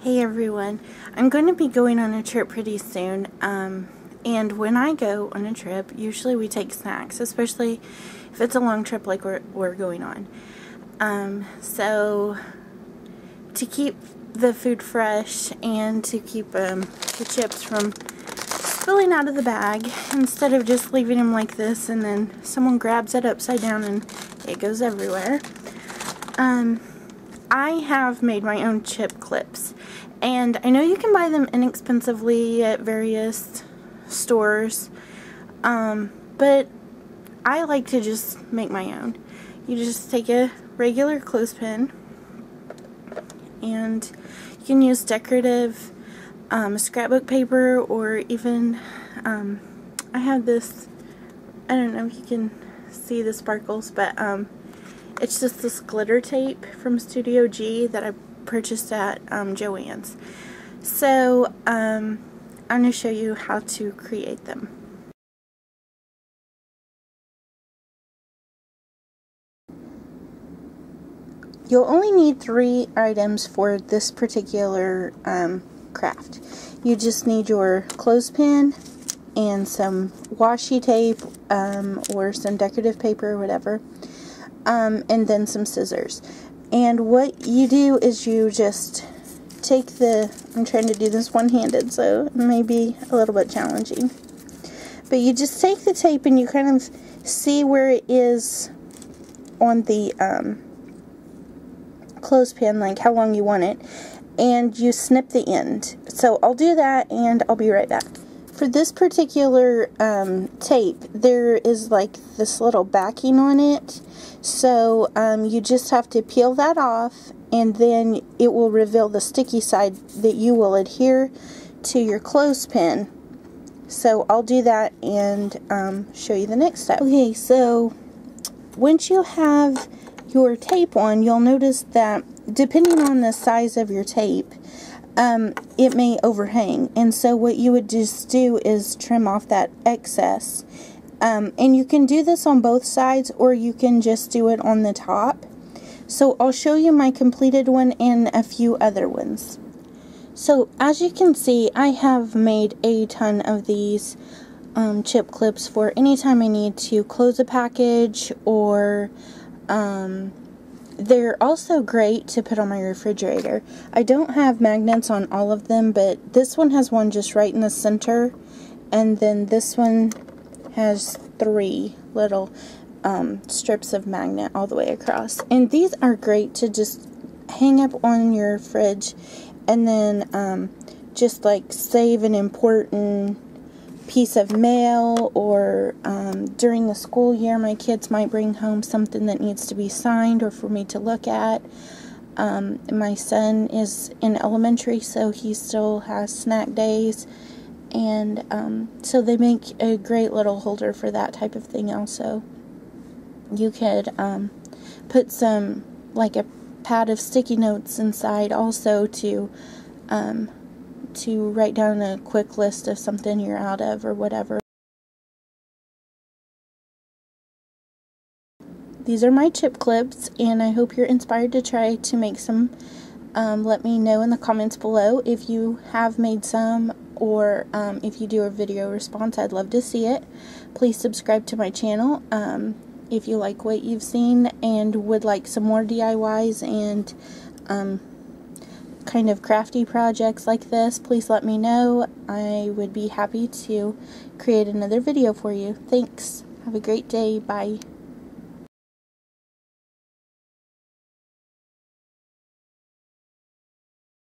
Hey everyone, I'm going to be going on a trip pretty soon, um, and when I go on a trip, usually we take snacks, especially if it's a long trip like we're, we're going on. Um, so, to keep the food fresh and to keep um, the chips from spilling out of the bag, instead of just leaving them like this and then someone grabs it upside down and it goes everywhere, um, I have made my own chip clips and I know you can buy them inexpensively at various stores um, but I like to just make my own. You just take a regular clothespin and you can use decorative um, scrapbook paper or even um, I have this I don't know if you can see the sparkles but um, it's just this glitter tape from Studio G that I purchased at um, Joann's. So um, I'm going to show you how to create them. You'll only need three items for this particular um, craft. You just need your clothespin and some washi tape um, or some decorative paper or whatever um, and then some scissors. And what you do is you just take the, I'm trying to do this one-handed, so it may be a little bit challenging. But you just take the tape and you kind of see where it is on the um, clothespin, like how long you want it, and you snip the end. So I'll do that and I'll be right back. For this particular um, tape, there is like this little backing on it. So um, you just have to peel that off and then it will reveal the sticky side that you will adhere to your clothespin. So I'll do that and um, show you the next step. Okay, so once you have your tape on, you'll notice that depending on the size of your tape, um, it may overhang. And so what you would just do is trim off that excess. Um, and you can do this on both sides or you can just do it on the top. So I'll show you my completed one and a few other ones. So as you can see, I have made a ton of these um, chip clips for anytime I need to close a package or um, they're also great to put on my refrigerator. I don't have magnets on all of them, but this one has one just right in the center, and then this one has three little um, strips of magnet all the way across. And these are great to just hang up on your fridge and then um, just like save an important piece of mail or um, during the school year my kids might bring home something that needs to be signed or for me to look at. Um, my son is in elementary so he still has snack days. And um, so they make a great little holder for that type of thing also. You could um, put some like a pad of sticky notes inside also to um, to write down a quick list of something you're out of or whatever. These are my chip clips, and I hope you're inspired to try to make some. Um, let me know in the comments below if you have made some or um, if you do a video response. I'd love to see it. Please subscribe to my channel um, if you like what you've seen and would like some more DIYs and um, kind of crafty projects like this, please let me know. I would be happy to create another video for you. Thanks. Have a great day. Bye.